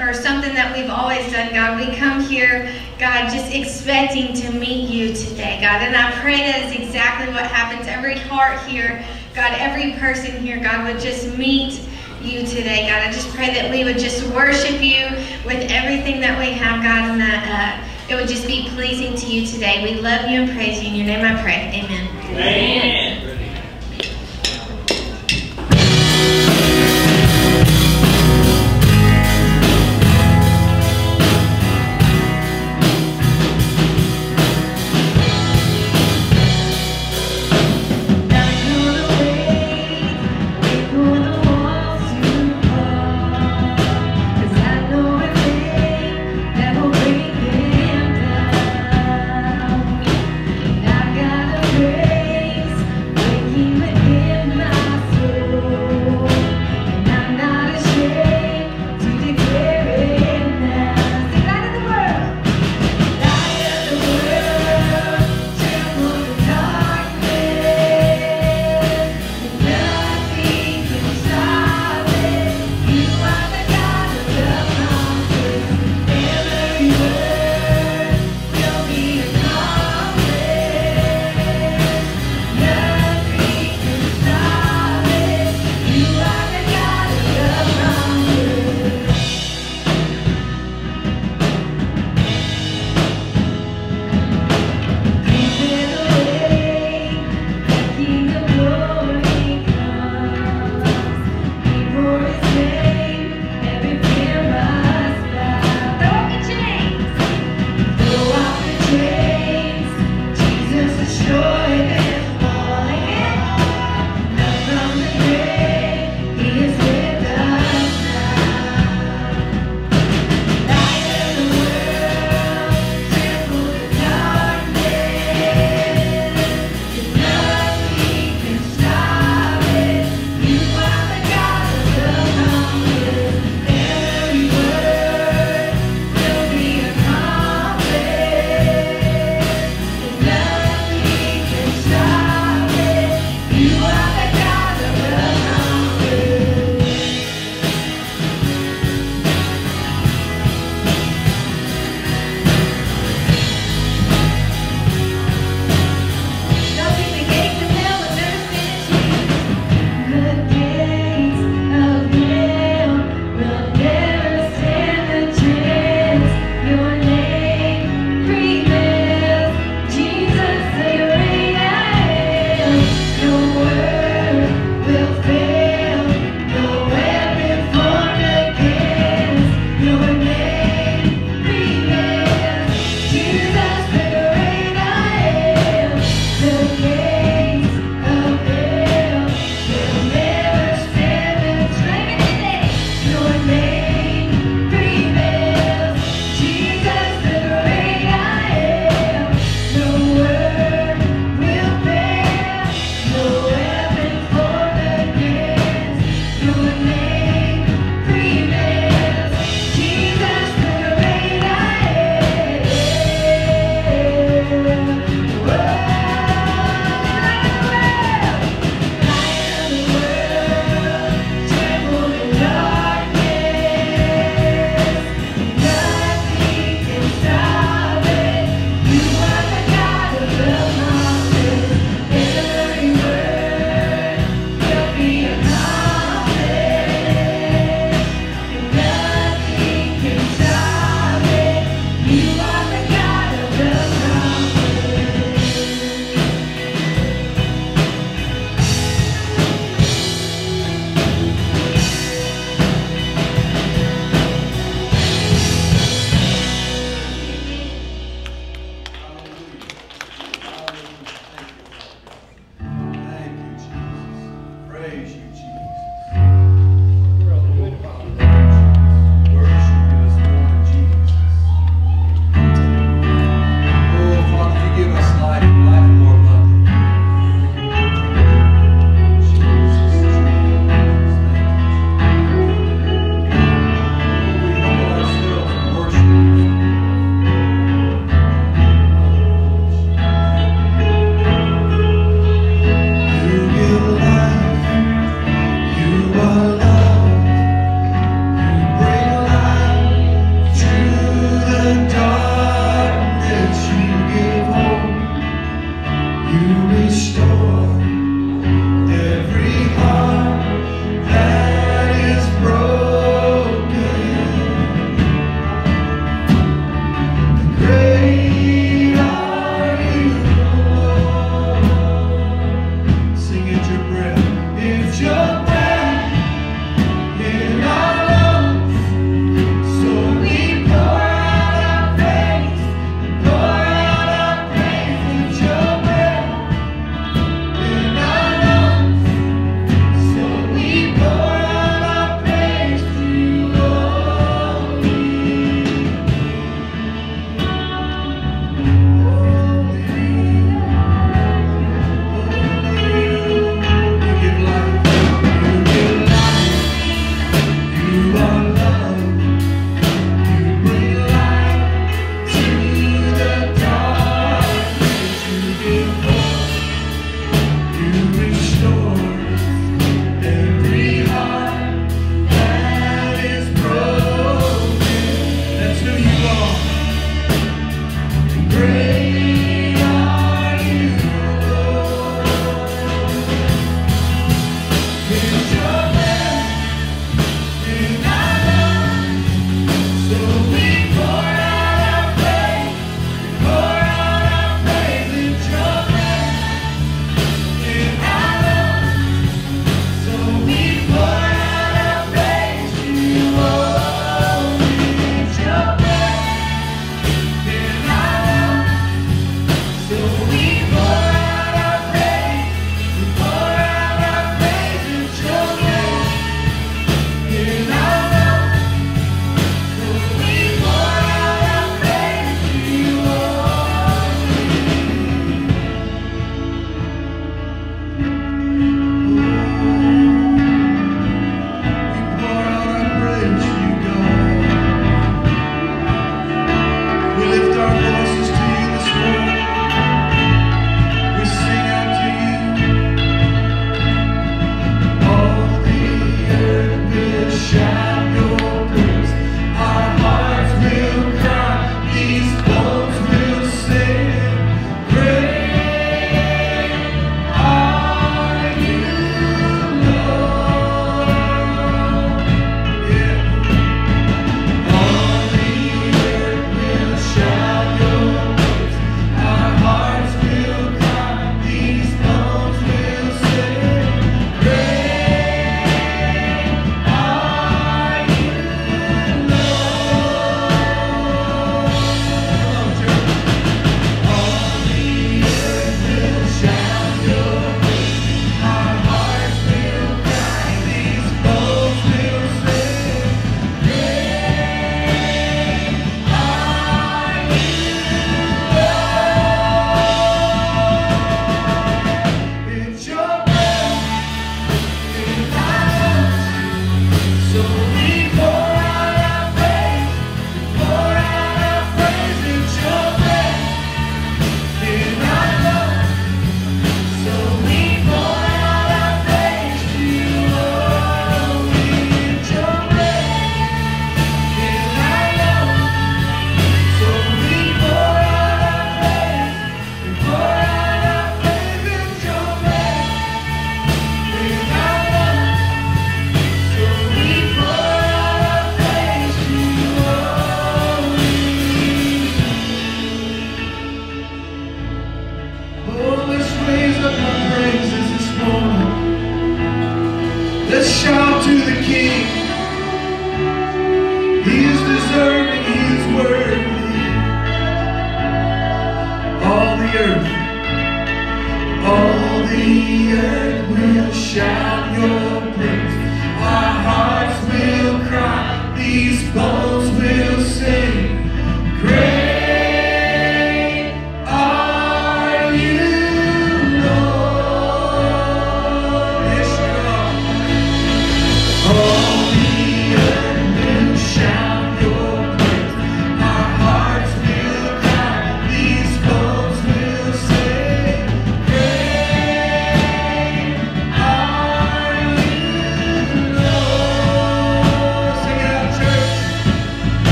or something that we've always done, God. We come here, God, just expecting to meet you today, God. And I pray that is exactly what happens. Every heart here, God, every person here, God, would just meet you today, God. I just pray that we would just worship you with everything that we have, God, and that uh, it would just be pleasing to you today. We love you and praise you. In your name I pray. Amen. Amen.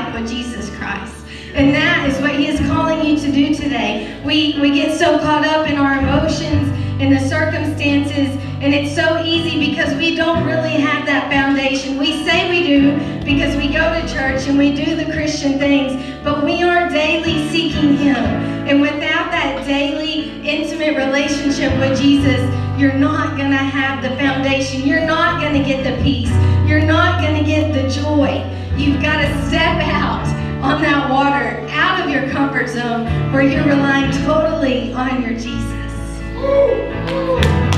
With Jesus Christ. And that is what he is calling you to do today. We, we get so caught up in our emotions and the circumstances, and it's so easy because we don't really have that foundation. We say we do because we go to church and we do the Christian things, but we are daily seeking him. And without that daily, intimate relationship with Jesus, you're not going to have the foundation. You're not going to get the peace. You're not going to get the joy. You've got to step out on that water, out of your comfort zone, where you're relying totally on your Jesus. Call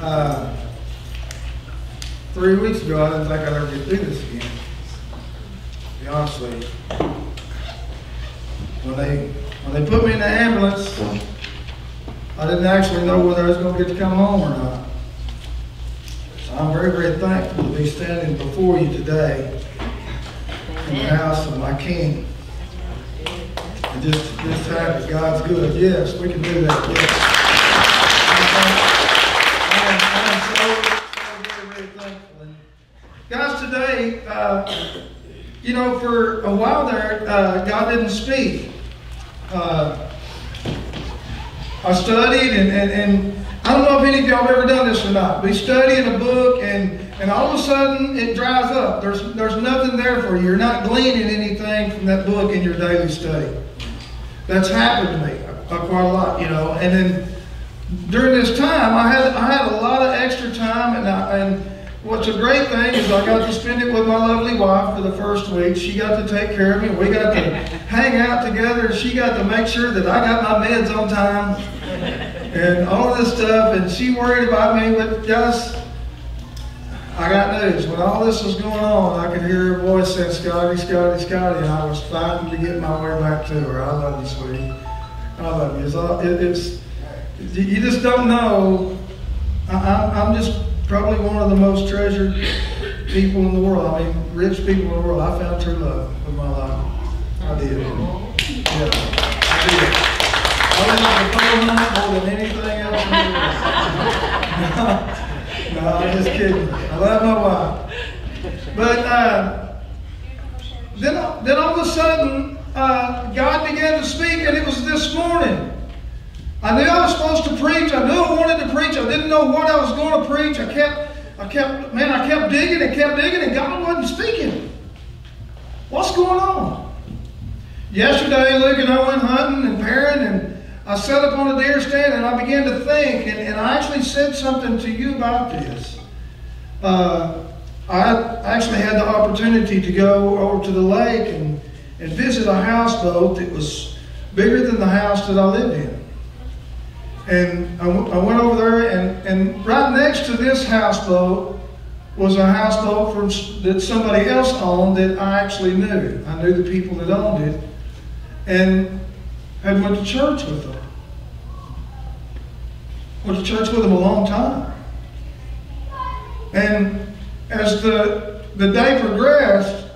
Uh, three weeks ago, I didn't think I'd ever get through this again. To be honest with you. When they, when they put me in the ambulance, I didn't actually know whether I was gonna get to come home or not. So I'm very, very thankful to be standing before you today in the house of my King. And just, just that God's good. Yes, we can do that, yes. I am, I am so, so very, very thankful. And Today, uh, you know, for a while there, uh, God didn't speak. Uh, I studied and, and, and I don't know if any of y'all have ever done this or not. We study in a book and, and all of a sudden it dries up. There's, there's nothing there for you. You're not gleaning anything from that book in your daily study. That's happened to me uh, quite a lot, you know. And then during this time, I had, I had a lot of extra time and, I, and what's a great thing is I got to spend it with my lovely wife for the first week. She got to take care of me. We got to hang out together. She got to make sure that I got my meds on time and all this stuff. And she worried about me. But guys, I got news. When all this was going on, I could hear her voice saying, Scotty, Scotty, Scotty. And I was fighting to get my way back to her. I love you, sweetie. I love you. It's, all, it, it's you just don't know. I, I'm, I'm just probably one of the most treasured people in the world. I mean, rich people in the world. I found true love with my life. I did. Yeah, I did. I love the phone more than anything else in the world. no, I'm just kidding. I love my wife. But uh, then, then all of a sudden, uh, God began to speak, and it was this morning. I knew I was supposed to preach. I knew I wanted to preach. I didn't know what I was going to preach. I kept, I kept, man, I kept digging and kept digging, and God wasn't speaking. What's going on? Yesterday, Luke and I went hunting and pairing, and I sat up on a deer stand and I began to think, and, and I actually said something to you about this. Uh, I actually had the opportunity to go over to the lake and, and visit a houseboat that was bigger than the house that I lived in. And I, went over there, and, and right next to this houseboat was a houseboat from, that somebody else owned that I actually knew. I knew the people that owned it, and had went to church with them. Went to church with them a long time. And as the, the day progressed,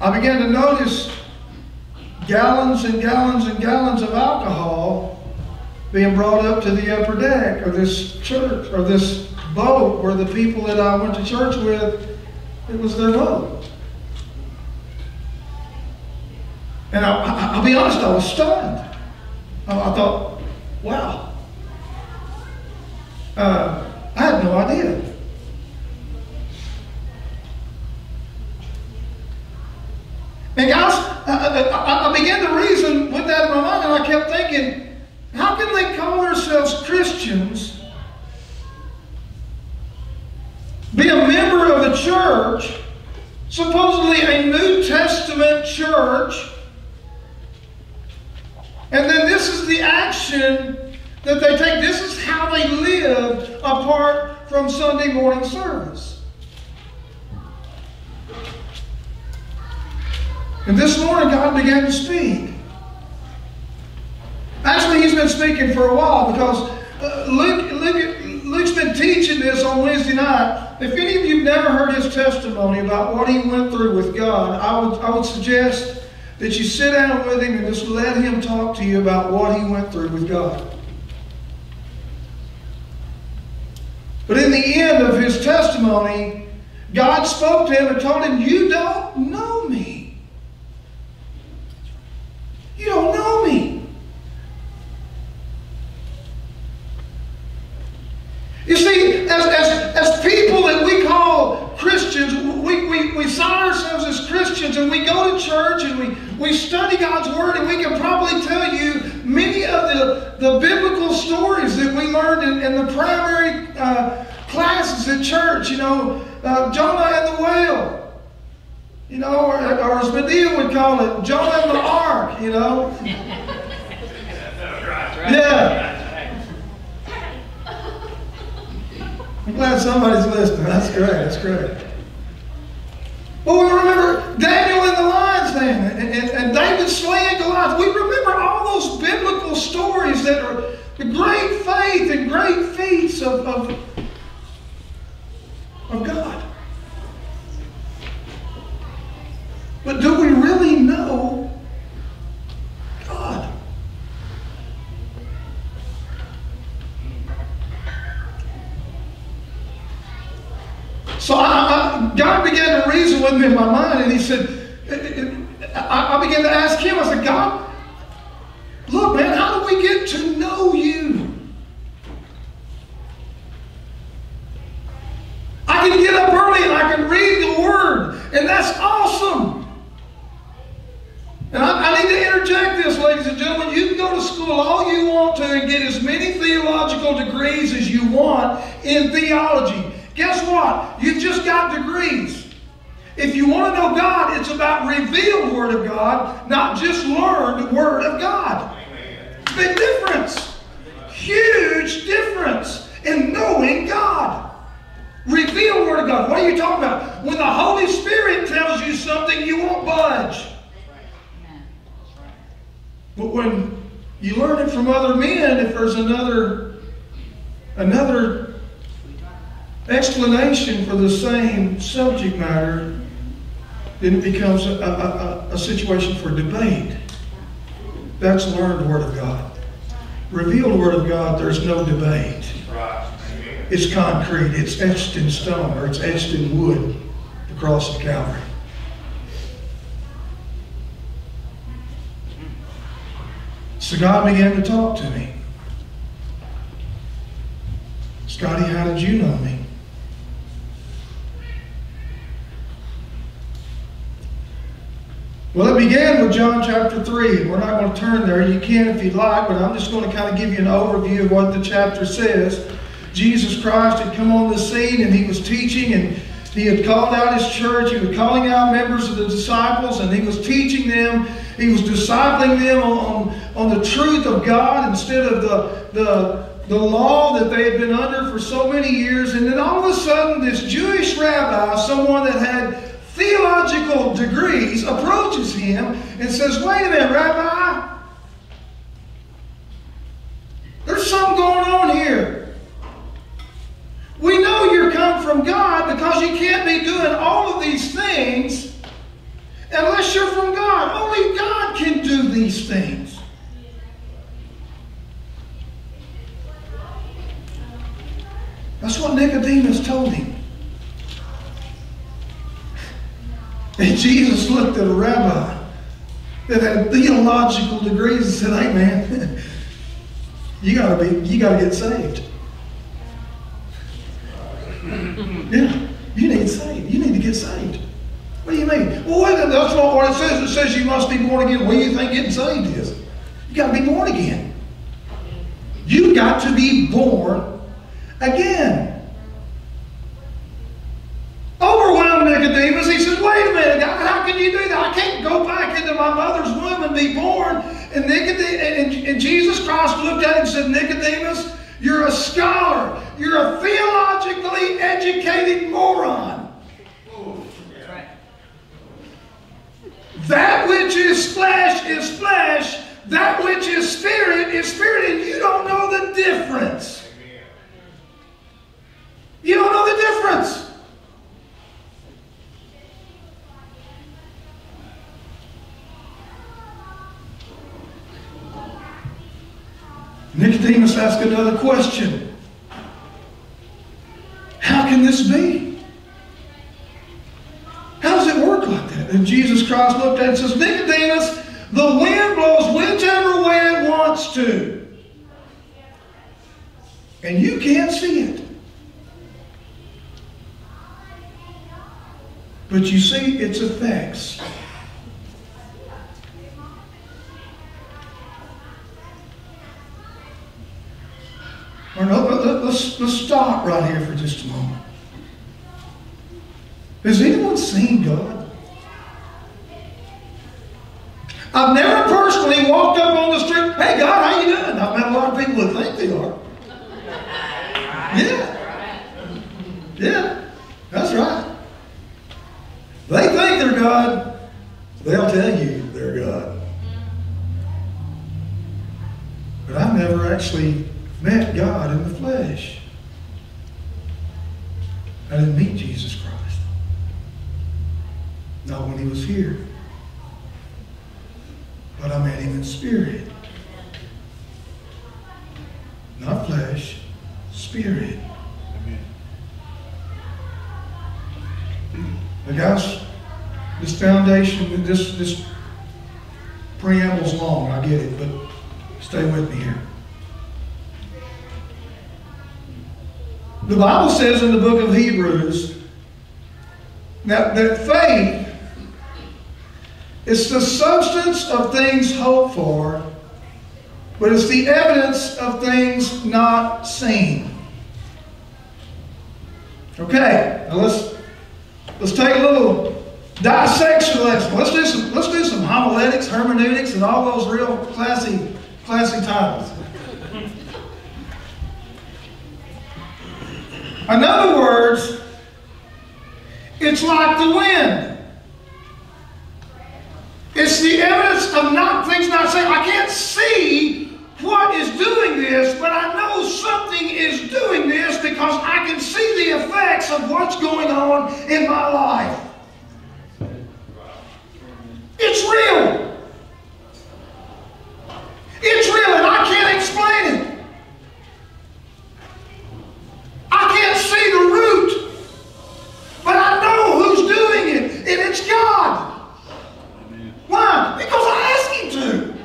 I began to notice gallons and gallons and gallons of alcohol being brought up to the upper deck or this church or this boat where the people that I went to church with, it was their boat. And I, will be honest, I was stunned. I, I thought, wow. Uh, I had no idea. And guys, I, I, I began to reason with that in my mind, and I kept thinking, how can they call themselves Christians, be a member of a church, supposedly a New Testament church, and then this is the action that they take. This is how they lived apart from Sunday morning service. And this morning, God began to speak. Actually, He's been speaking for a while because uh, Luke, Luke, Luke's been teaching this on Wednesday night. If any of you have never heard his testimony about what he went through with God, I would, I would suggest that you sit down with him and just let him talk to you about what he went through with God. But in the end of his testimony, God spoke to him and told him, You don't know me. You don't know me. You see, as, as, as people that we call Christians, we, we, we sign ourselves as Christians and we go to church and we, we study God's Word and we can probably tell you many of the, the biblical stories that we learned in, the primary uh, classes at church. You know, uh, Jonah and the whale. You know, or, or as Medea would call it, Jonah and the ark, you know. Yeah. I'm glad somebody's listening. That's great. That's great. Well, we remember Daniel in the lion's den and, and, and David slaying Goliath. We remember all those biblical stories that are the great faith and great feats of, of, God. But do we really know God? So I, I, God began to reason with me in my mind, and He said, I, I began to ask Him, I said, God, look, man, how do we get to know you? I can get up early and I can read the Word, and that's awesome. And I, I, need to interject this, ladies and gentlemen. You can go to school all you want to and get as many theological degrees as you want in theology. Guess what? You've just got degrees. If you want to know God, it's about revealed Word of God, not just learned Word of God. Big difference. Huge difference in knowing God. Revealed Word of God. What are you talking about? When the Holy Spirit tells you something, you won't budge. But when you learn it from other men, if there's another another explanation for the same subject matter, then it becomes a, a, a, a situation for debate. That's learned Word of God. Revealed Word of God, there's no debate. It's concrete, etched in stone, or it's etched in wood, the cross of Calvary. So God began to talk to me. Scotty, how did you know me? Well, it began with John chapter 3. We're not going to turn there. You can if you'd like, but I'm just going to kind of give you an overview of what the chapter says. Jesus Christ had come on the scene and he was teaching and he had called out his church. He was calling out members of the disciples and he was teaching them. He was discipling them on, on, the truth of God instead of the, the, the law that they had been under for so many years. And then all of a sudden, this Jewish rabbi, someone that had theological degrees, approaches him and says, Wait a minute, Rabbi. There's something going on here. We know you're come from God because you can't be doing all of these things unless you're from God. Only God can do these things. That's what Nicodemus told him. And Jesus at a rabbi that had theological degrees and said, Hey man, you gotta be you gotta get saved. Yeah, you need saved. You need to get saved. What do you mean? Well, that's not what it says. It says you must be born again. What do you think getting saved is? You got to be born again. You got to be born again. Nicodemus, he says, wait a minute, God, how can you do that? I can't go back into my mother's womb and be born. And, Nicodemus, and, and Jesus Christ looked at him and said, Nicodemus, you're a scholar. You're a theologically educated moron. That which is flesh is flesh. That which is spirit is spirit. And you don't know the difference. You don't know the difference. Nicodemus asked another question. How can this be? How does it work like that? And Jesus Christ looked at it and says, Nicodemus, the wind blows whichever way it wants to. And you can't see it. But you see its effects. Or no, let- let- let's, let's stop right here for just a moment. Has anyone seen God? I've never personally walked up on the street, hey God, how you doing? I've met a lot of people that think they are. Yeah. Yeah, that's right. They think they're God. They'll tell you they're God. Mm-hmm. But I've never actually met God in the flesh. I didn't meet Jesus Christ. Not when he was here. But I met him in spirit. Not flesh, spirit. But guys, this foundation, this this preamble's long, I get it, but stay with me here. The Bible says in the book of Hebrews that, that faith is the substance of things hoped for, but it's the evidence of things not seen. Okay, now let's let's take a little dissection lesson. Let's do some let's do some homiletics, hermeneutics, and all those real classy classy titles. In other words, it's like the wind. It's the evidence of not things not saying. I can't see what is doing this, but I know something is doing this because I can see the effects of what's going on in my life. It's real. It's real, and I can't explain it. I can't see the root, but I know who's doing it, and it's God. Why? Because I asked Him to.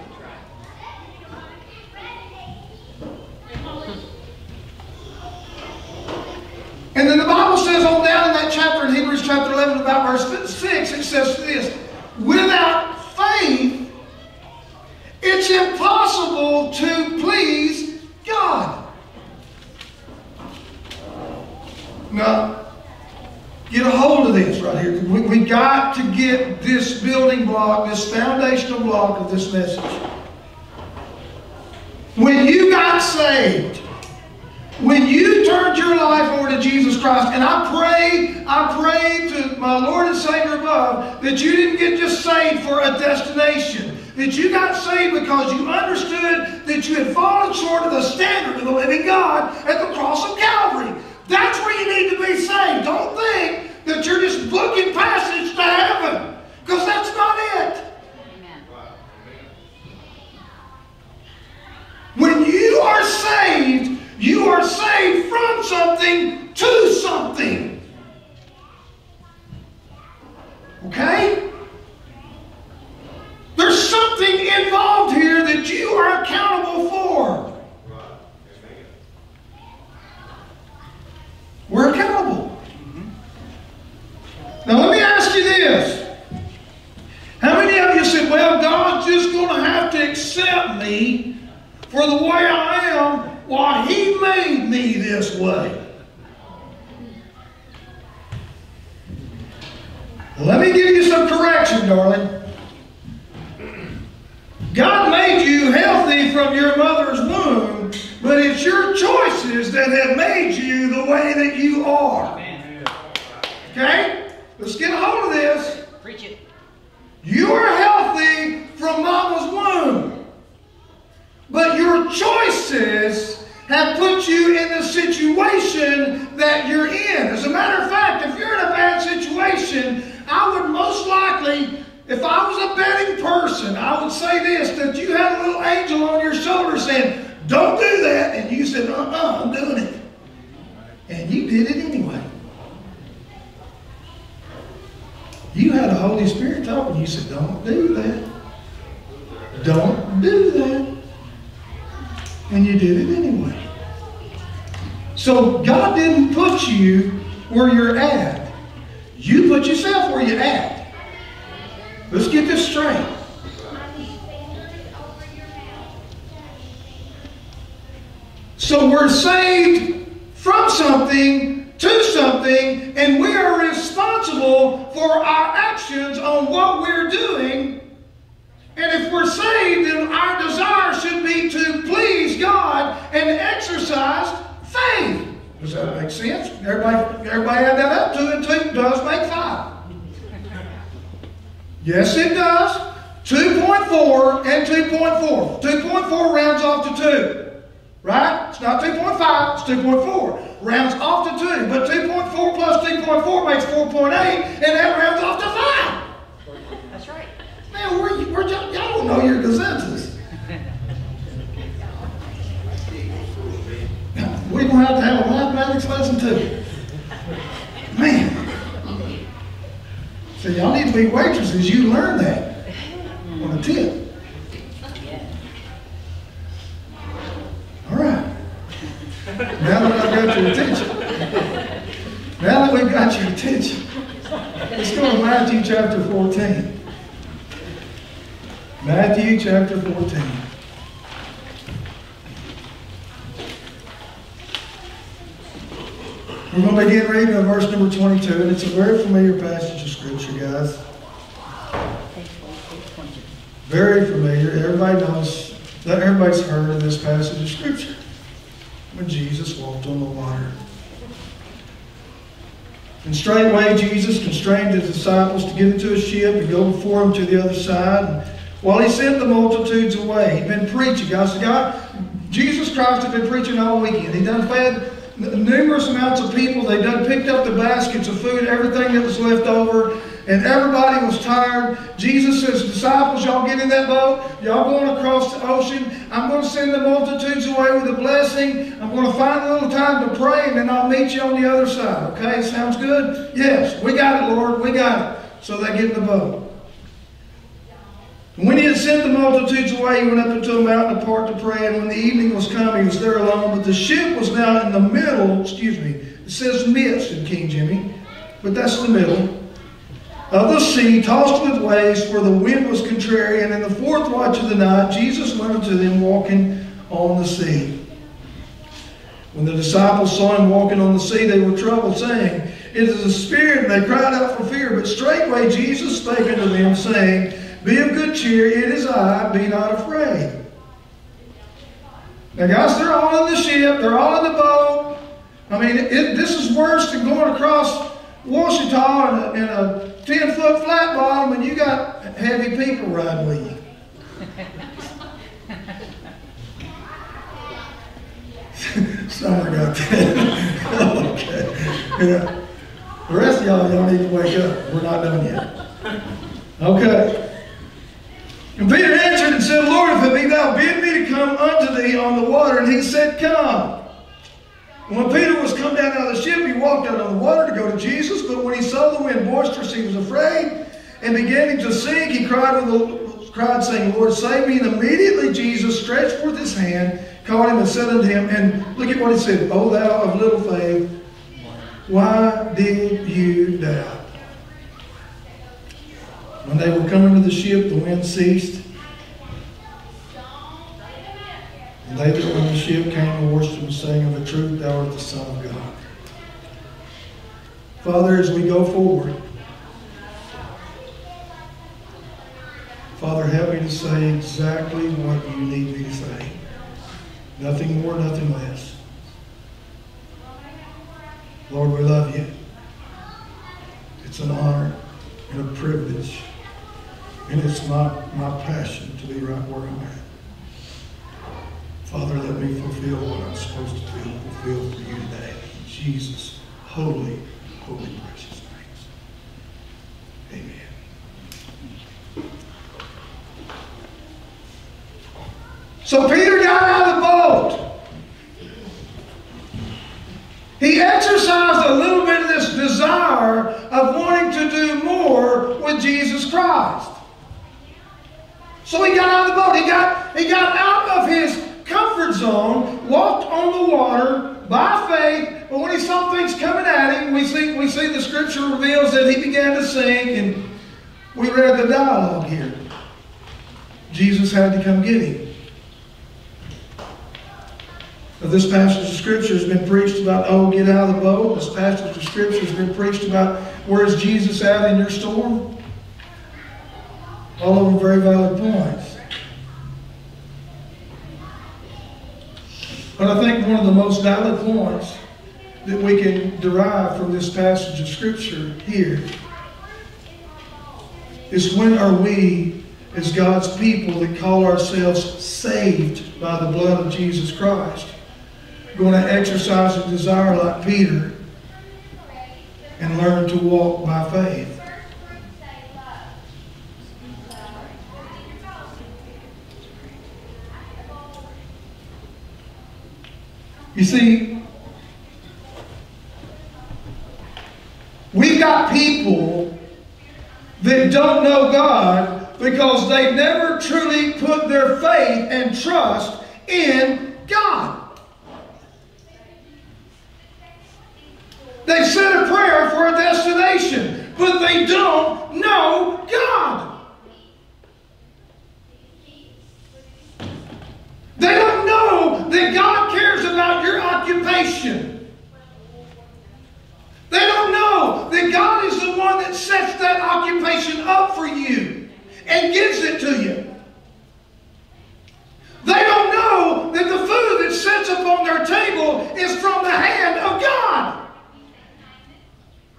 And then the Bible says on down in that chapter in Hebrews chapter 11 about verse 6, it says this, without faith, it's impossible to please God. Now, get a hold of this right here. We, we got to get this building block, this foundational block of this message. When you got saved, when you turned your life over to Jesus Christ, and I pray, I pray to my Lord and Savior above that you didn't get just saved for a destination. That you got saved because you understood that you had fallen short of the standard of the living God at the cross of Calvary. That's where you need to be saved. Don't think that you're just booking passage to heaven, because that's not it. When you are saved, you are saved from something to something. Okay? There's something involved here that you are accountable for. We're accountable. Now let me ask you this. How many of you said, well, God's just going to have to accept me for the way I am while He made me this way? Let me give you some correction, darling. God made you healthy from your mother's womb, but it's your choices that have made you the way that you are. Okay? Let's get a hold of this. Preach it. You are healthy from mama's womb. But your choices have put you in the situation that you're in. As a matter of fact, if you're in a bad situation, I would most likely, if I was a betting person, I would say this that you had a little angel on your shoulder saying, Don't do that. And you said, Uh uh, I'm doing it. And you did it anyway. You had a Holy Spirit talking. You said, Don't do that. Don't do that. And you did it anyway. So God didn't put you where you're at. You put yourself where you're at. Let's get this straight. So we're saved from something to something, and we are responsible for our actions on what we're doing. And if we're saved, then our desire should be to please God and exercise faith. Does that make sense? Everybody, everybody add that up? Two and two does make five. Yes, it does. 2.4 and 2.4. 2.4 rounds off to 2. Right? It's not 2.5, it's 2.4. Rounds off to 2. But 2.4 plus 2.4 makes 4.8, and that rounds off to 5. That's right. Man, where you, where y'all, don't know your gazetas. We're going to have to have a mathematics lesson too. Man. So y'all need to be waitresses. You learn that on a tip. All right. Now that I've got your attention. Now that we've got your attention. Let's go to Matthew chapter 14. Matthew chapter 14. We're going to begin reading in verse number 22, and it's a very familiar passage of Scripture, guys. Very familiar. Everybody knows, that everybody's heard of this passage of Scripture when Jesus walked on the water. And straightway Jesus constrained his disciples to get into a ship and go before him to the other side. And while he sent the multitudes away, he'd been preaching. Guys, God, Jesus Christ had been preaching all weekend. He'd done fed numerous amounts of people. They'd done picked up the baskets of food, everything that was left over, and everybody was tired. Jesus says, disciples, y'all get in that boat. Y'all going across the ocean. I'm going to send the multitudes away with a blessing. I'm going to find a little time to pray, and then I'll meet you on the other side. Okay, sounds good? Yes, we got it, Lord. We got it. So they get in the boat. When he had sent the multitudes away, he went up into a mountain apart to pray. And when the evening was come, he was there alone. But the ship was now in the middle, excuse me, it says midst in King Jimmy, but that's the middle, of the sea, tossed with waves, for the wind was contrary. And in the fourth watch of the night, Jesus went unto them walking on the sea. When the disciples saw him walking on the sea, they were troubled, saying, It is a spirit. And they cried out for fear. But straightway Jesus spake unto them, saying, Be of good cheer, it is I, be not afraid. Now, guys, they're all in the ship, they're all in the boat. I mean, it, this is worse than going across Ouachita in a, in a 10 foot flat bottom and you got heavy people riding with you. Somewhere got that. okay. Yeah. The rest of y'all, y'all need to wake up. We're not done yet. Okay. And Peter answered and said, Lord, if it be thou, bid me to come unto thee on the water. And he said, Come. When Peter was come down out of the ship, he walked out on the water to go to Jesus. But when he saw the wind boisterous, he was afraid. And beginning to sink, he cried, with the, cried saying, Lord, save me. And immediately Jesus stretched forth his hand, caught him, and said unto him, and look at what he said, O thou of little faith, why did you doubt? When they were coming to the ship, the wind ceased. And they that were in the ship came and worshipped him, saying, Of a truth, thou art the Son of God. Father, as we go forward, Father, help me to say exactly what you need me to say. Nothing more, nothing less. Lord, we love you. It's an honor and a privilege. And it's my, my passion to be right where I'm at. Father, let me fulfill what I'm supposed to feel, fulfill for you today. Jesus' holy, holy, precious name. Amen. So Peter got out of the boat. He exercised a little bit of this desire of wanting to do more with Jesus Christ. So he got out of the boat. He got, he got out of his comfort zone, walked on the water by faith, but when he saw things coming at him, we see, we see the scripture reveals that he began to sink, and we read the dialogue here. Jesus had to come get him. Now, this passage of Scripture has been preached about, oh, get out of the boat. This passage of Scripture has been preached about, where is Jesus at in your storm? All of them very valid points. But I think one of the most valid points that we can derive from this passage of Scripture here is when are we, as God's people that call ourselves saved by the blood of Jesus Christ, going to exercise a desire like Peter and learn to walk by faith? You see, we've got people that don't know God because they've never truly put their faith and trust in God. They've said a prayer for a destination, but they don't know God. They don't know that God about your occupation. They don't know that God is the one that sets that occupation up for you and gives it to you. They don't know that the food that sits upon their table is from the hand of God.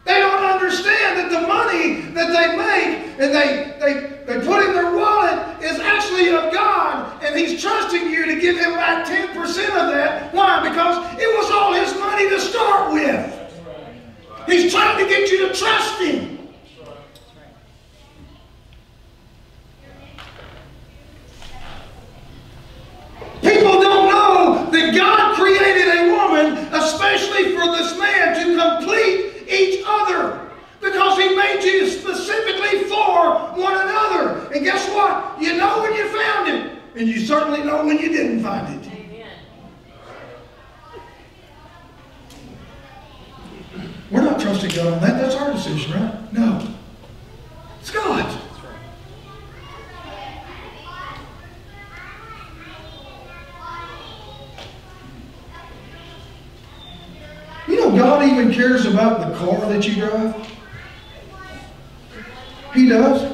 They don't understand that the money that they make and they, they, they put in their wallet is actually of God, and He's trusting you to give Him back 10% of that. Why? Because it was all His money to start with. He's trying to get you to trust Him. People don't know that God created a woman, especially for this man, to complete each other. Because he made you specifically for one another. And guess what? You know when you found it, and you certainly know when you didn't find it. We're not trusting God on that. That's our decision, right? No. It's God's. You God even cares about the car that you drive. He does.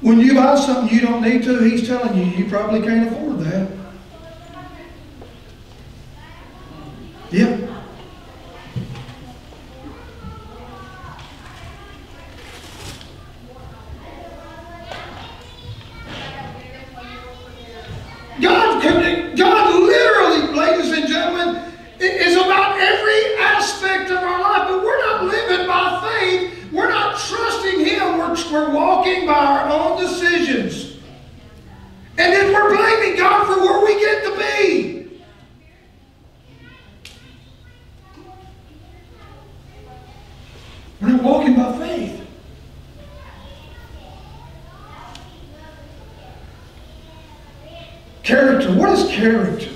When you buy something you don't need to, He's telling you you probably can't afford that. Yeah. God, God literally, ladies and gentlemen, i- is about every aspect of our life. But we're not living by faith. We're not trusting Him. We're, we're walking by our own decisions. And then we're blaming God for where we get to be. We're not walking by faith. Character. What is character? Character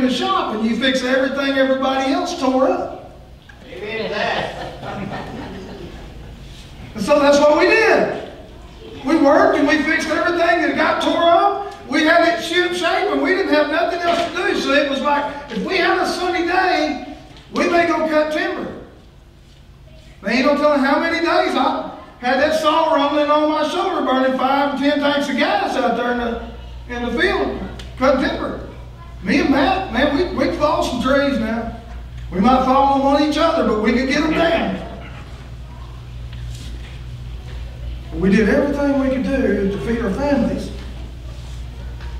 in the shop and you fix everything everybody else tore up. And so that's what we did. We worked and we fixed everything that got tore up. We had it ship shape and we didn't have nothing else to do. So it was like, if we had a sunny day, we may go cut timber. They ain't no telling how many days I had that saw rolling on my shoulder, burning five and ten tanks of gas out there in the, in the field, cutting timber. Me and Matt, man, we, we'd fall some trees now. We might fall on one each other, but we could get them down. We did everything we could do to feed our families.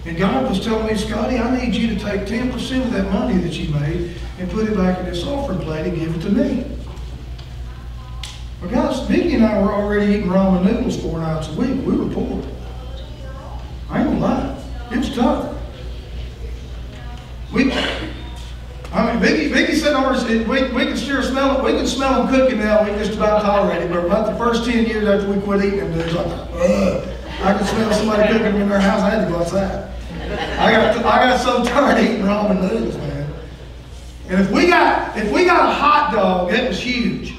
And God was telling me, Scotty, I need you to take 10% of that money that you made and put it back in this offering plate and give it to me. Well, guys, Vicki and I were already eating ramen noodles four nights a week. We were poor. I ain't gonna lie. It was tough. We, I mean, Vicky, Vicky said oh, ours, we, we can still smell it. We can smell them cooking now. We just about tolerate it. But about the first 10 years after we quit eating them, it was like, ugh. I could smell somebody cooking in their house. I had to go outside. I got, I got so tired eating ramen noodles, man. And if we got, if we got a hot dog, that was huge.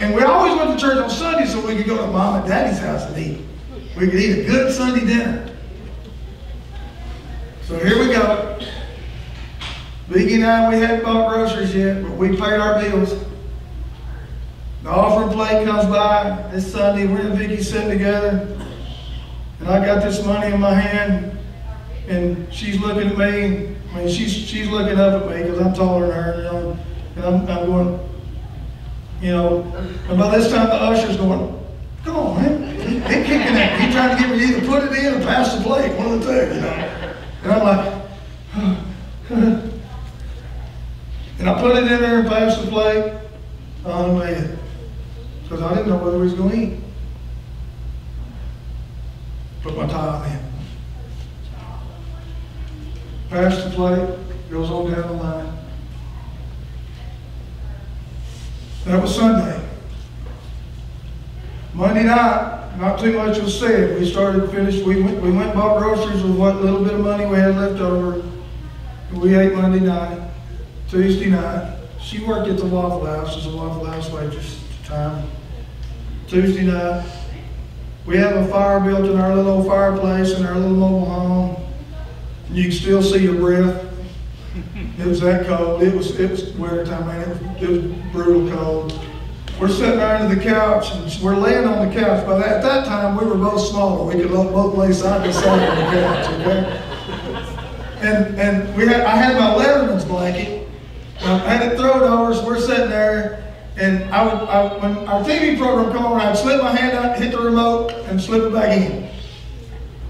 And we always went to church on Sunday so we could go to mom and daddy's house and eat. We could eat a good Sunday dinner. So here we go. Vicky and I, we hadn't bought groceries yet, but we paid our bills. The offering plate comes by this Sunday. We're and Vicky sitting together, and I got this money in my hand, and she's looking at me. I mean, she's she's looking up at me because I'm taller than her, you know, and I'm, I'm going, you know. And by this time, the usher's going, "Come on, man!" He, he kicking at me. He trying to get me to either put it in or pass the plate, one of the two, you know. And I'm like. And I put it in there and passed the plate. on the man. Because I didn't know whether we was going to eat. Put my tithe in. Passed the plate, goes on down the line. That was Sunday. Monday night, not too much was said. We started, finished, we went, we went bought groceries with what little bit of money we had left over. We ate Monday night. Tuesday night, she worked at the Waffle House as a Waffle House waitress at the time. Tuesday night, we have a fire built in our little old fireplace in our little mobile home. You can still see your breath. It was that cold. It was it was winter time, man. It was, it was brutal cold. We're sitting under the couch and we're laying on the couch. But at that time, we were both smaller. We could both lay side by side on the couch. Okay. And, and we had, I had my Letterman's blanket. And I had it thrown over, so we're sitting there. And I would, I, when our TV program come on, I'd slip my hand out, hit the remote, and slip it back in.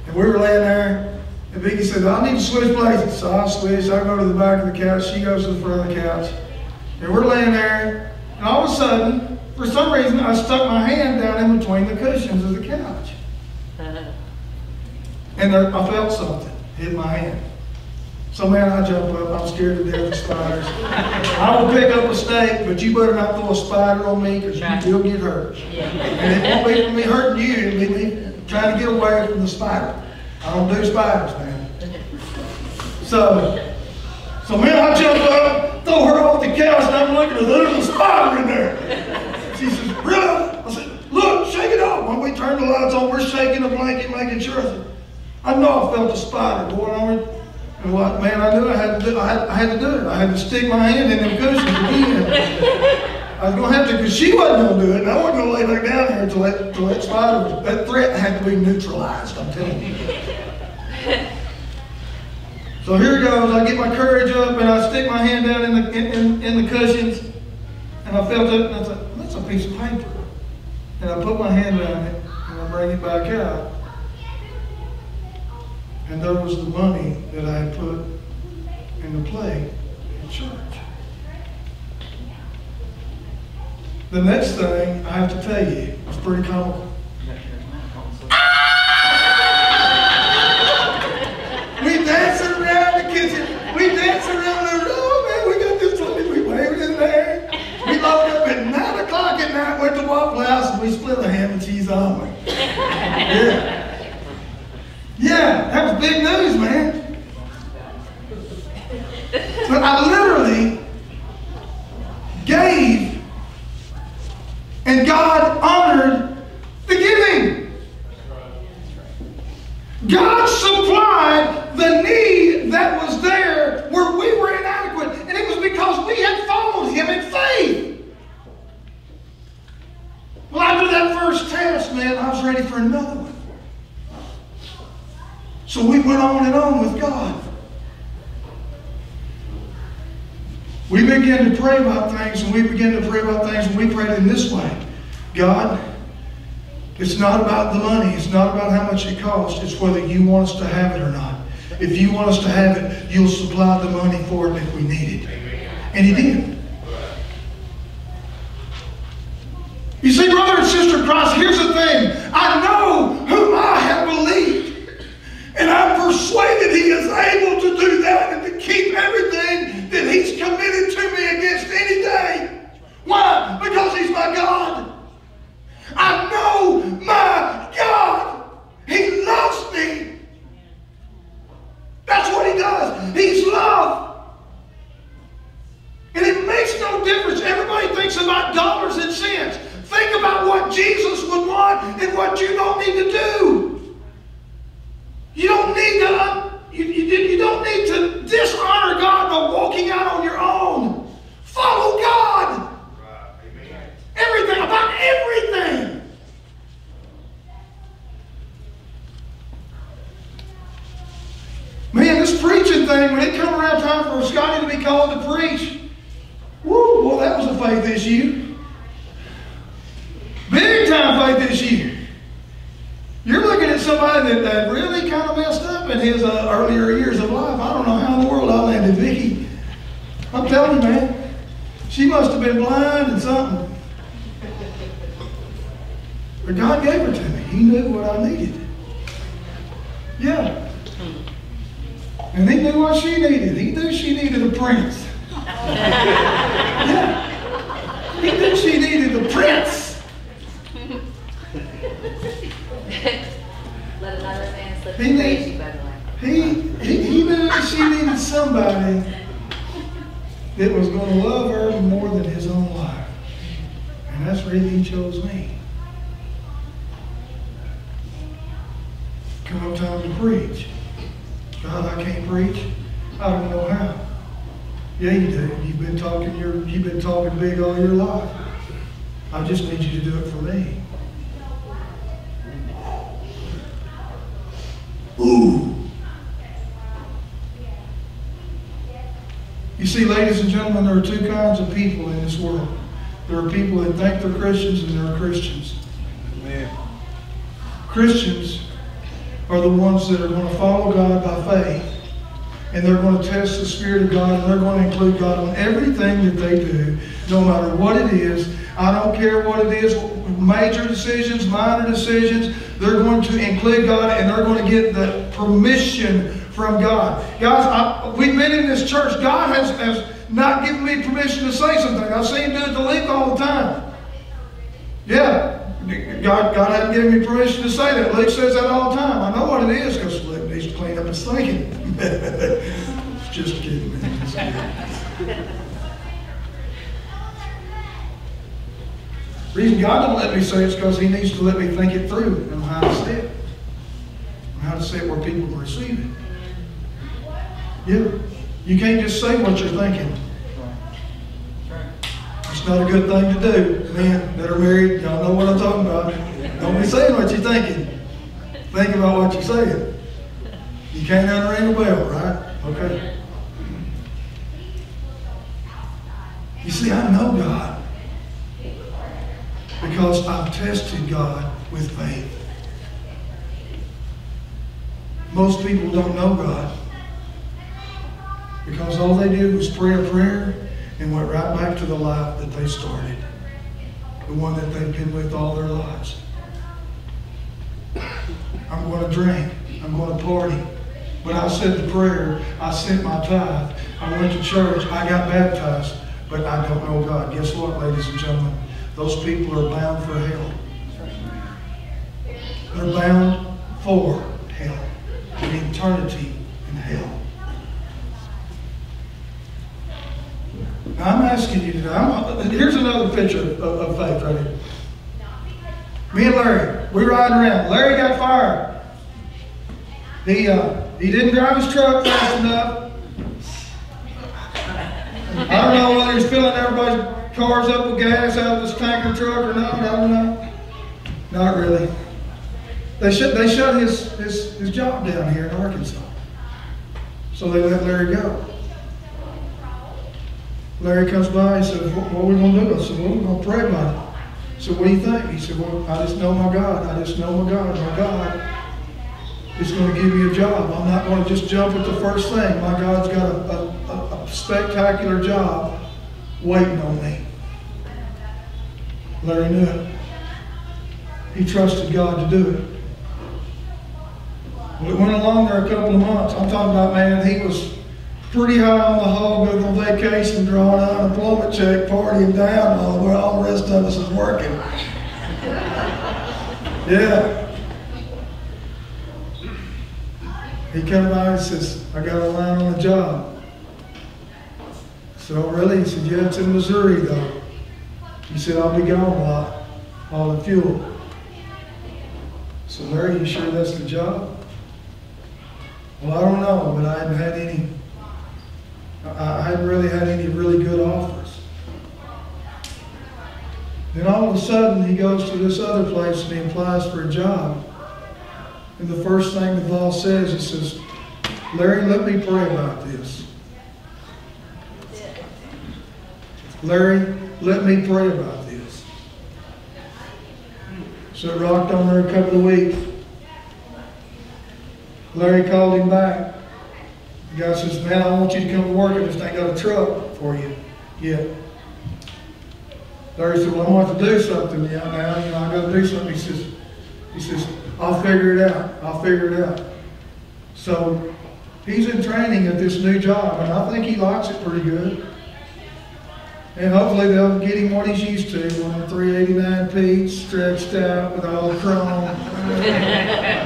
And we were laying there, and Vicky said, I need to switch places. So I switch, I go to the back of the couch, she goes to the front of the couch. And we're laying there, and all of a sudden, for some reason, I stuck my hand down in between the cushions of the couch. And there, I felt something hit my hand. So man, I jump up. I'm scared to death of spiders. I will pick up a snake, but you better not throw a spider on me because Right. you will get hurt. Yeah. And it won't be for me hurting you. It'll be me trying to get away from the spider. I don't do spiders, man. So, so man, I jump up, throw her off the couch, and I'm looking, there's a spider in there. She says, really? I said, look, shake it off. When we turn the lights on, we're shaking the blanket, making sure. I know I felt a spider going on. And what, man, I knew I had to do, I had, I had to do it. I had to stick my hand in them cushions again. I was gonna have to, because she wasn't gonna do it, and I wasn't gonna lay back down there until that, spider, was- that threat had to be neutralized, I'm telling you. So here it goes, I get my courage up, and I stick my hand down in the, in, in, in the cushions, and I felt it, and I thought, that's a piece of paper. And I put my hand around it, and I bring it back out. And there was the money that I had put in the plate in church. The next thing I have to tell you is pretty comical. We dancing around the kitchen. We dancing around the room. Man, we got this money. We waving in there. We loaded up at 9 o'clock at night, went to Waffle House, and we split a ham and cheese omelet. Yeah. That was big news, man. But I literally gave, and God honored the giving. God supplied the need that was there where we were inadequate, and it was because we had followed Him in faith. Well, after that first test, man, I was ready for another one. So we went on and on with God. We began to pray about things, and we begin to pray about things, and we prayed in this way God, it's not about the money, it's not about how much it costs, it's whether you want us to have it or not. If you want us to have it, you'll supply the money for it if we need it. And He did. You see, brother and sister Christ, here's the thing. He chose me. Come time to preach. God, I can't preach. I don't know how. Yeah, you do. You've been talking your, you've been talking big all your life. I just need you to do it for me. Ooh. You see, ladies and gentlemen, there are two kinds of people in this world. There are people that think they're Christians and there are Christians. Christians are the ones that are going to follow God by faith and they're going to test the Spirit of God and they're going to include God on everything that they do, no matter what it is. I don't care what it is, major decisions, minor decisions, they're going to include God and they're going to get the permission from God. Guys, I, we've been in this church. God has, has not giving me permission to say something. I see him do it to Luke all the time. Yeah. God, God hadn't given me permission to say that. Luke says that all the time. I know what it is because Luke needs to clean up his thinking. Just kidding. Just kidding. reason God don't let me say it is because He needs to let me think it through and how to say it. How to say it where people can receive it. Yeah. You can't just say what you're thinking. It's not a good thing to do. Men that are married, y'all know what I'm talking about. Don't be saying what you're thinking. Think about what you're saying. You can't unring a bell, right? Okay. You see, I know God because I've tested God with faith. Most people don't know God because all they did was pray a prayer and went right back to the life that they started, the one that they've been with all their lives. I'm going to drink. I'm going to party. But I said the prayer. I sent my tithe. I went to church. I got baptized. But I don't know God. Guess what, ladies and gentlemen? Those people are bound for hell. They're bound for hell. An eternity in hell. I'm asking you today. I'm, here's another picture of, of faith right here. Me and Larry, we riding around. Larry got fired. He uh, he didn't drive his truck fast enough. I don't know whether he's filling everybody's cars up with gas out of his tanker truck or not. I don't know. Not really. They shut they shut his his, his job down here in Arkansas. So they let Larry go. Larry comes by, he says, what, what are we going to do? I said, well, we're going to pray about it. Said, what do you think? He said, well, I just know my God. I just know my God. My God is going to give me a job. I'm not going to just jump at the first thing. My God's got a, a, a spectacular job waiting on me. Larry knew it. He trusted God to do it. Well, it went along there a couple of months. I'm talking about, man, he was pretty high on the hog, going on vacation, drawing out an unemployment check, partying down while all the rest of us is working. Yeah. He came by and says, I got a line on the job. So really? He said, yeah, it's in Missouri though. He said, I'll be gone lot, all the fuel. So Larry, you sure that's the job? Well, I don't know, but I haven't had any I hadn't really had any really good offers. Then all of a sudden, he goes to this other place and he applies for a job. And the first thing the boss says, he says, Larry, let me pray about this. Larry, let me pray about this. So it rocked on there a couple of weeks. Larry called him back. Guy says, man, I want you to come to work. I just ain't got a truck for you yet. Larry said, well, I'm going to do something yeah, now. You know, I got to do something. He says, he says, I'll figure it out. I'll figure it out. So he's in training at this new job, and I think he likes it pretty good. And hopefully they'll get him what he's used to, one of the 389 Pete's stretched out with all the chrome,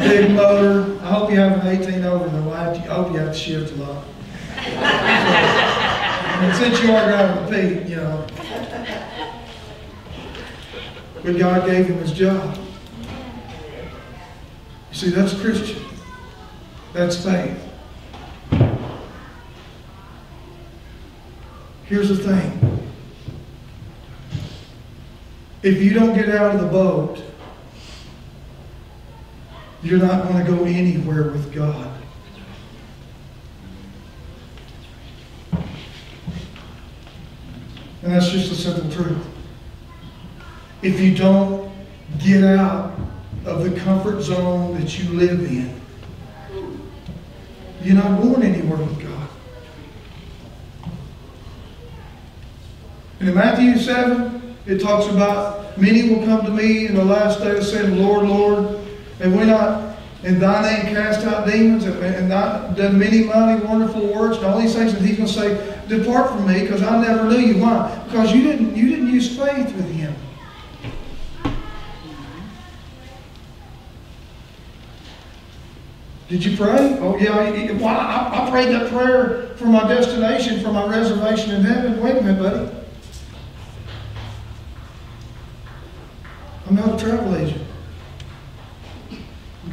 big motor. I hope you have an 18 over though. I, have I hope you have to shift a lot. and since you are driving a Pete, you know. But God gave him his job. You see, that's Christian. That's faith. Here's the thing. If you don't get out of the boat, you're not going to go anywhere with God. And that's just the simple truth. If you don't get out of the comfort zone that you live in, you're not going anywhere with God. And in Matthew 7, it talks about many will come to me in the last day saying, Lord, Lord, and we not in thy name cast out demons and, and not done many mighty wonderful works and all these things, and he's going to say, Depart from me, because I never knew you. Why? Because you didn't you didn't use faith with him. Did you pray? Oh, yeah. I, I prayed that prayer for my destination, for my reservation in heaven. Wait a minute, buddy. I'm not a travel agent.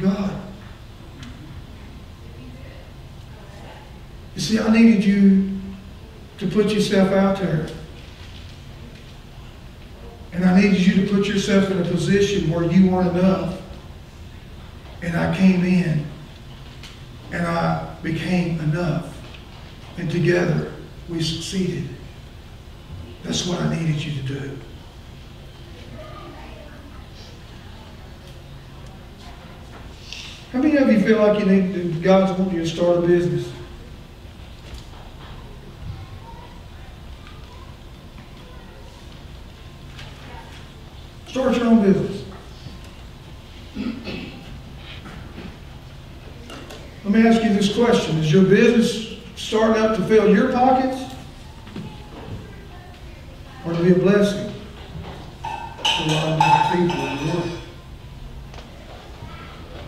God. You see, I needed you to put yourself out there. And I needed you to put yourself in a position where you weren't enough. And I came in and I became enough. And together we succeeded. That's what I needed you to do. How many of you feel like you need God's wanting you to start a business? Start your own business. Let me ask you this question. Is your business starting up to fill your pockets? Or to be a blessing to a lot of people in the world?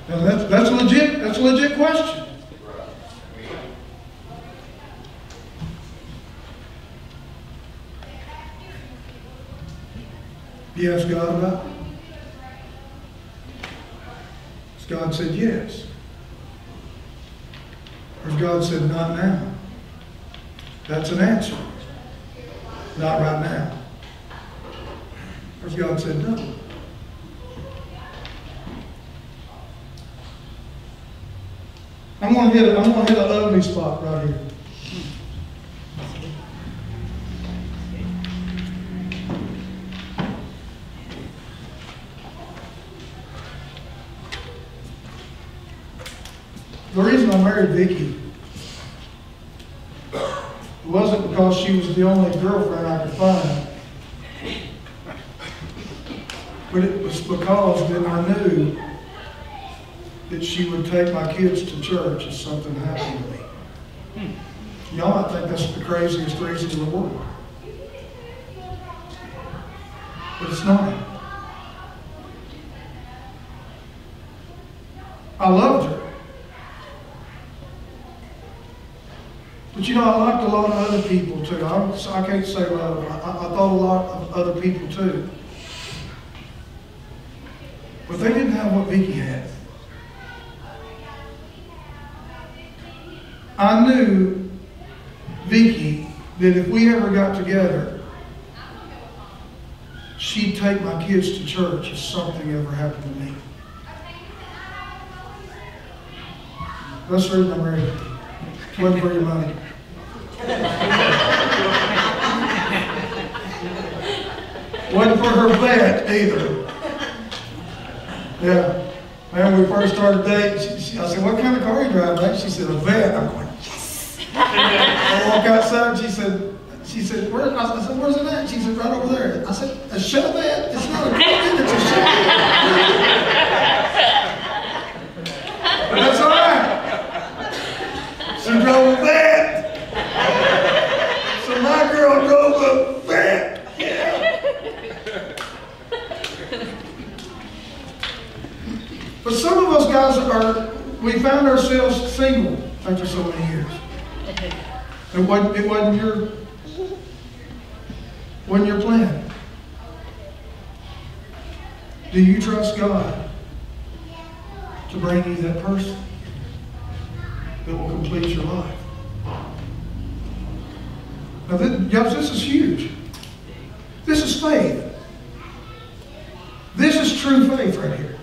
Now that's, that's legit, that's a legit question. You ask God about it? God said yes? Or God said not now? That's an answer. Not right now. Or God said no? I'm gonna hit, I'm gonna hit an ugly spot right here. The reason I married Vicki wasn't because she was the only girlfriend I could find. But it was because then I knew that she would take my kids to church if something happened to me. Y'all might think that's the craziest reason in the world. But it's not. I loved her. But you know, I liked a lot of other people too. I, I can't say love. I, I thought a lot of other people too. But they didn't have what Vicki had. Knew, Vicki, that if we ever got together, she'd take my kids to church if something ever happened to me. The reason I'm married. Wait for your money. Wasn't for her vet either. Yeah. Man, we first started dating, I said, what kind of car you drive? She said, a vet. I'm going, yes. I walk outside, she said, she said, Where, I said, where's it at? She said, right over there. I said, a Chevette? It's not a Corvette, it's a Chevette. but that's all right. She drove a vet. So my girl drove a vet. But some of us guys are, we found ourselves single after so many years. It wasn't, it wasn't your, wasn't your plan. Do you trust God to bring you that person that will complete your life? Now, this, yes, this is huge. This is faith. This is true faith right here.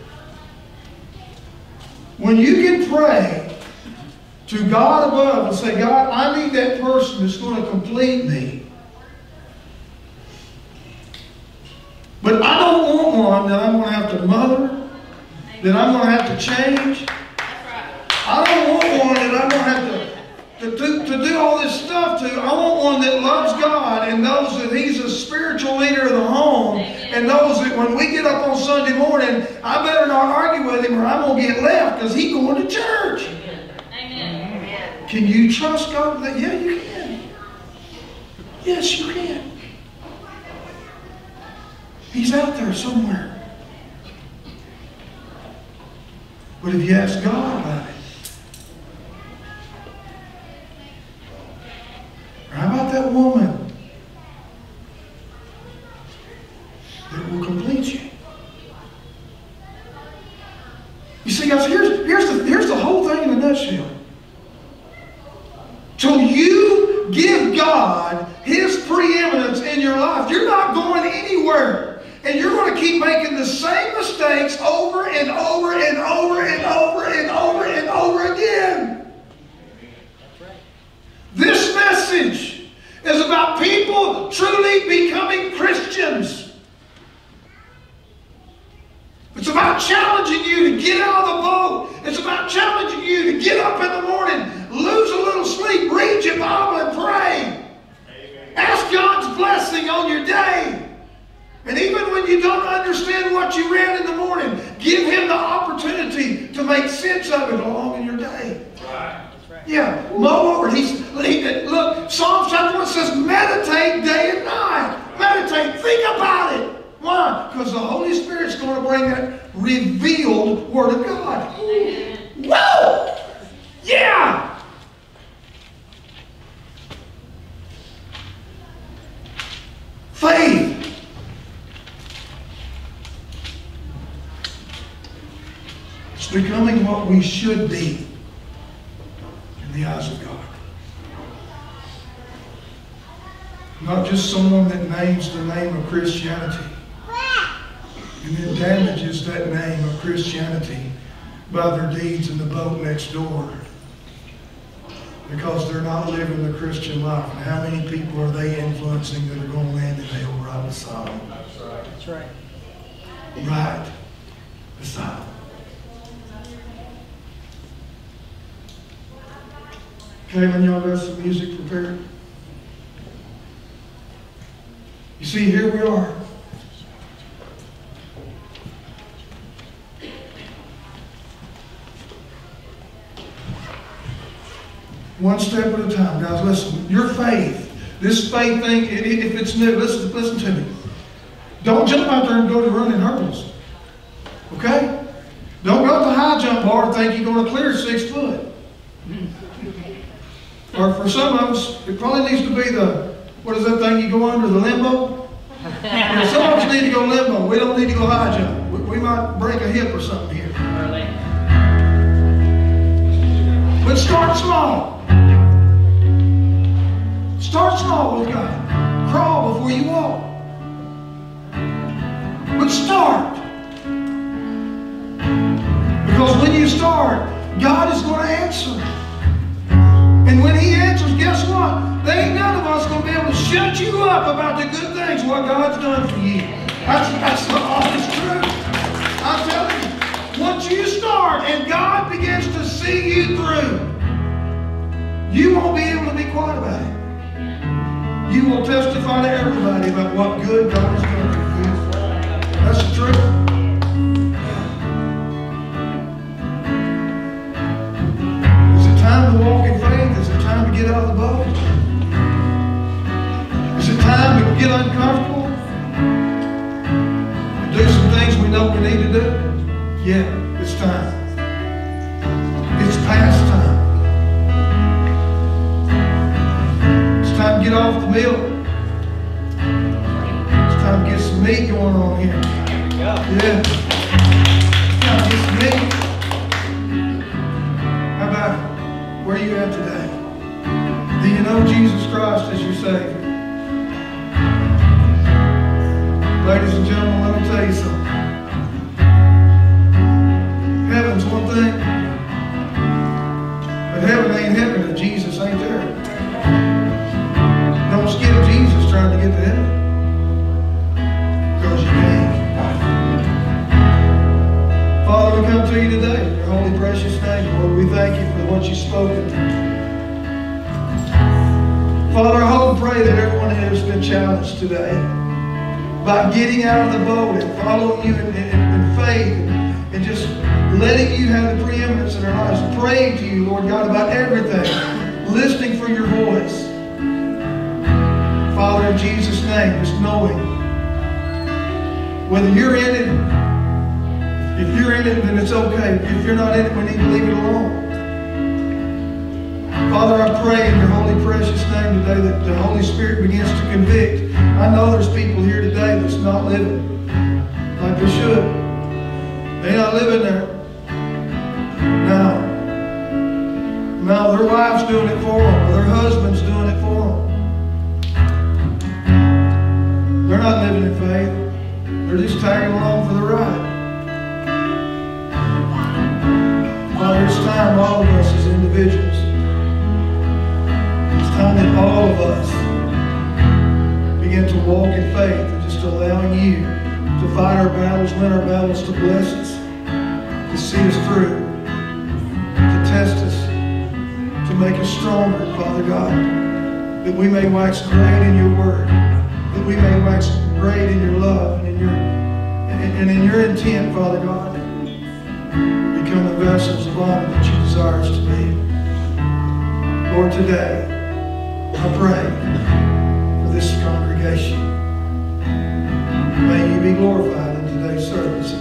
When you can pray to God above and say, God, I need that person that's going to complete me. But I don't want one that I'm going to have to mother, that I'm going to have to change. I don't want one that I'm going to have to, to, do, to do all this stuff to. I want one that loves God and knows that He's a spiritual leader of the home and knows that when we get up on Sunday morning, I better not argue with him or I'm going to get left because he's going to church. Can you trust God? Yeah, you can. Yes, you can. He's out there somewhere. But if you ask God about it, or how about that woman that will complete you? You see, guys, here's, here's, the, here's the whole thing in a nutshell. Till you give God His preeminence in your life, you're not going anywhere. And you're going to keep making the same mistakes over and over and over and over and over and over again. This message is about people truly becoming Christians. It's about challenging you to get out of the boat. It's about challenging you to get up in the morning, lose a little sleep, read your Bible, and pray. Ask God's blessing on your day. And even when you don't understand what you read in the morning, give Him the opportunity to make sense of it along in your day. Yeah, mull over. He's he, look. Psalms chapter one says, "Meditate day and night. Meditate. Think about it. Why? Because the Holy Spirit's going to bring that revealed Word of God. Whoa! Yeah. Faith. It's becoming what we should be in the eyes of God. Not just someone that names the name of Christianity and then damages that name of Christianity by their deeds in the boat next door because they're not living the Christian life. And how many people are they influencing that are going to land in hell right beside them? That's right. That's right. Right beside them. Kaylin, y'all got some music prepared? You see, here we are. One step at a time, guys. Listen, your faith, this faith thing, if it's new, listen, listen to me. Don't jump out there and go to running hurdles. Okay? Don't go to the high jump bar and think you're going to clear six foot. Or for some of us, it probably needs to be the, what is that thing you go under, the limbo? And some of us need to go limbo. We don't need to go high jump. We, we might break a hip or something here. But start small. Start small with God. Crawl before you walk. But start. Because when you start, God is going to answer. And when He answers, guess what? There ain't none of us going to be able to shut you up about the good things what God's done for you. That's, that's the honest truth. I'm telling you. Once you start and God begins to see you through, you won't be able to be quiet about it. You will testify to everybody about what good God has done for you. That's the truth. Is it time to walk in faith? Is it time to get out of the boat? Is it time to get uncomfortable? And do some things we know we need to do? Yeah, it's time. It's past time. To get off the milk. It's time to get some meat going on here. Yeah. It's time to get some meat. How about where you at today? Do you know Jesus Christ as your Savior? Ladies and gentlemen, let me tell you something. Pray that everyone here has been challenged today by getting out of the boat and following you in, in, in faith and, and just letting you have the preeminence in our lives. Praying to you, Lord God, about everything. Listening for your voice. Father, in Jesus' name, just knowing whether you're in it, if you're in it, then it's okay. If you're not in it, we need to leave it alone. Father, I pray in your holy, precious name today that the Holy Spirit begins to convict. I know there's people here today that's not living like they should. They're not living there. Now, now their wife's doing it for them, or their husband's doing it for them. They're not living in faith. They're just tagging along for the ride. Father, it's time all of us as individuals, time that all of us begin to walk in faith and just allowing you to fight our battles, win our battles, to bless us, to see us through, to test us, to make us stronger, Father God, that we may wax great in your word, that we may wax great in your love and in your and, and in your intent, Father God, become the vessels of honor that you desire us to be. Lord, today, be glorified in today's service.